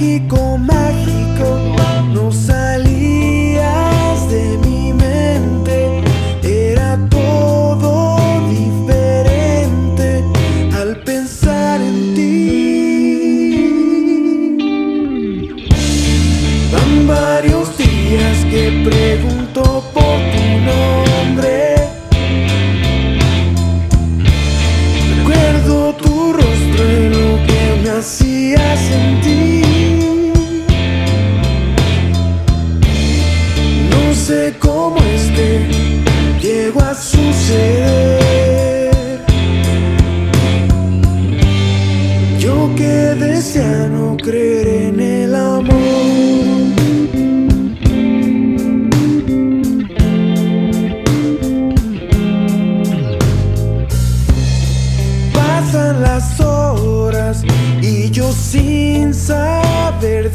mágico, mágico, no salías de mi mente, era todo diferente al pensar en ti. Van varios días que pregunto No sé cómo es que llegó a suceder. Yo que desea no creer en el amor. Pasan las horas y yo sin saber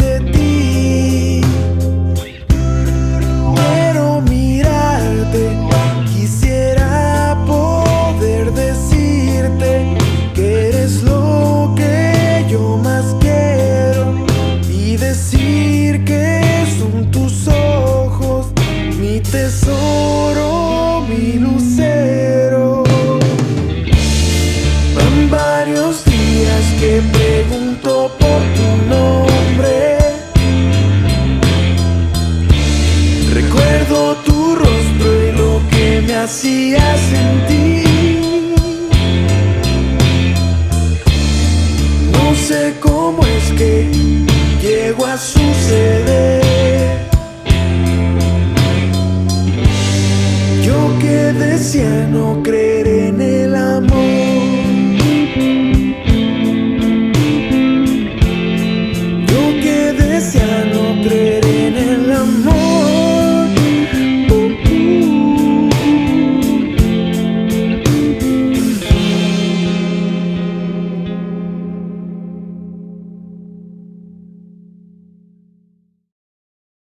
tesoro, mi lucero. Van varios días que pregunto por tu nombre. Recuerdo tu rostro y lo que me hacía sentir. No sé cómo es que llegó a suceder. Que decía no creer